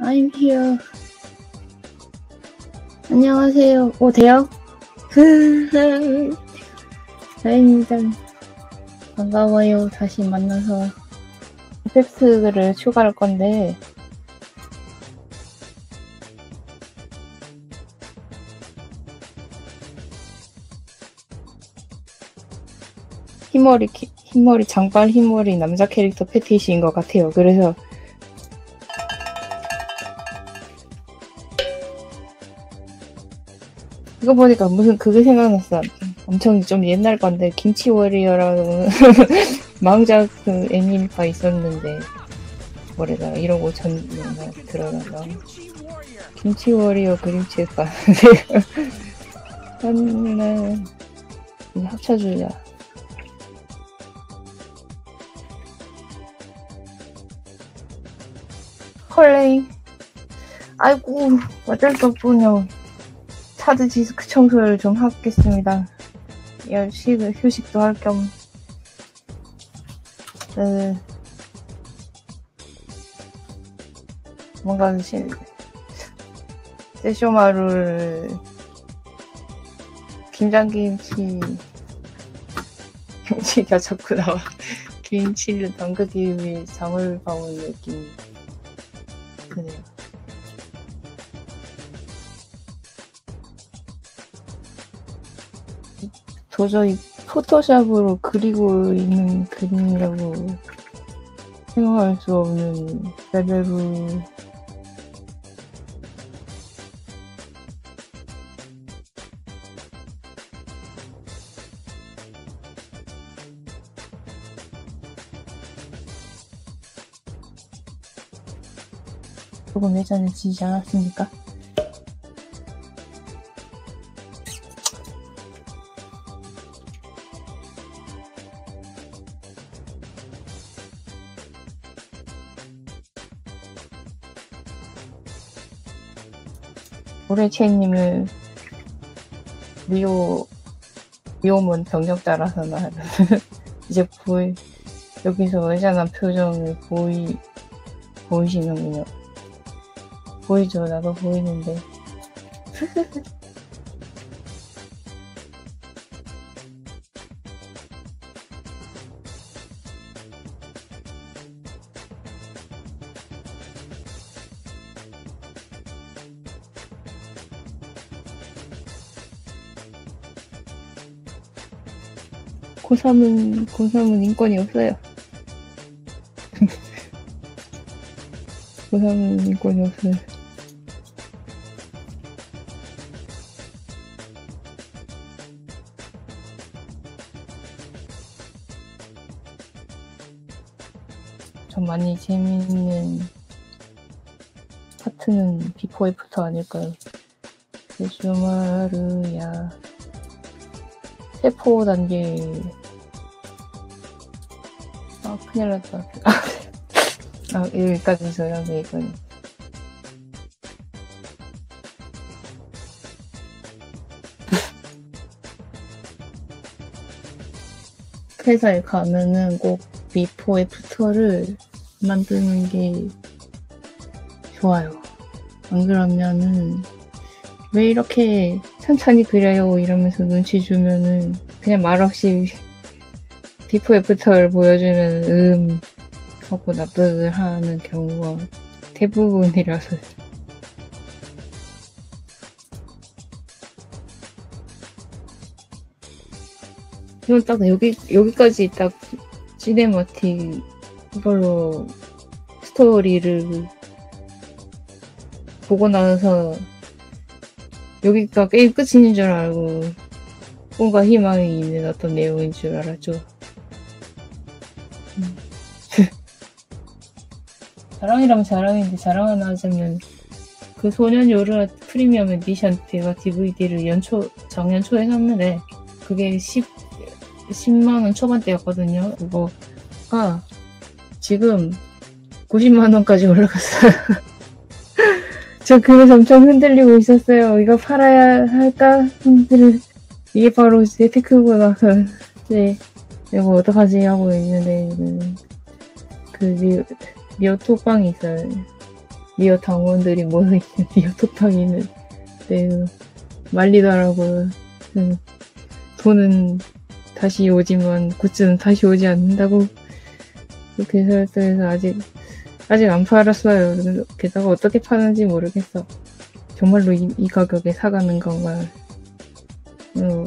I'm here. 안녕하세요. 오, 돼요? 다행입니다. 반가워요. 다시 만나서. 이펙트를 추가할 건데, 흰머리, 키- 흰머리, 장발 흰머리 남자 캐릭터 패티시인 것 같아요. 그래서 이거 보니까 무슨 그게 생각났어. 엄청 좀 옛날 건데 김치 워리어라는 망작 그 애니가 있었는데 뭐래나 이러고 전나 들어가나 김치 워리어 그림책 봤는데 하나 합쳐주자. 헐레이 아이고 어쩔 수 없군요. 차드 디스크 청소를 좀 하겠습니다. 휴식, 휴식도 할 겸, 네. 뭔가 시, 세쇼마루를 김장김치 김치가 자꾸 나와 김치를 담그기 위해 장을 봐온 느낌 드네요. 도저히 포토샵으로 그리고 있는 그림이라고 생각할 수 없는 레벨로 조금 예전에 지지 않았습니까? 올해채님은 미오 미오문 병력자라서 나 이제 보이 여기서 의잔한 표정을 보이 보이시는군요. 보이죠? 나도 보이는데. 고3은, 고3은 인권이 없어요. 고3은 인권이 없어요. 좀 많이 재밌는 파트는 비포 애프터 아닐까요? 셋쇼마루야 세포 단계 아 큰일 났다 아 여기까지서요? 네 이건. 회사에 가면은 꼭 before after를 만드는 게 좋아요. 안 그러면은 왜 이렇게 천천히 그려요? 이러면서 눈치 주면은 그냥 말없이 before after를 보여주면 음 하고 납득을 하는 경우가 대부분이라서. 이건 딱 여기 여기까지 딱 cinematic 이걸로 스토리를 보고 나서 여기가 게임 끝인 줄 알고 꿈과 희망이 있는 어떤 내용인 줄 알았죠. 음. 자랑이라면 자랑인데 자랑 하나 하자면 그 소년 요르 프리미엄 에디션 제가 DVD를 연초 작년 초에 샀는데 그게 10 10만원 초반대였거든요. 그거가 지금 90만원까지 올라갔어요. 저 그래서 엄청 흔들리고 있었어요. 이거 팔아야 할까? 흔들 이게 바로 재테크구나. 네, 이거 어떡하지 하고 있는데, 그, 리, 리오 톡방이 있어요. 리어 당원들이 모여있는 리어 톡방에는 네, 말리더라고요. 음, 돈은 다시 오지만 굿즈는 다시 오지 않는다고 그렇게 설정해서 아직 아직 안 팔았어요. 게다가 어떻게 파는지 모르겠어. 정말로 이, 이 가격에 사가는 건가? 어,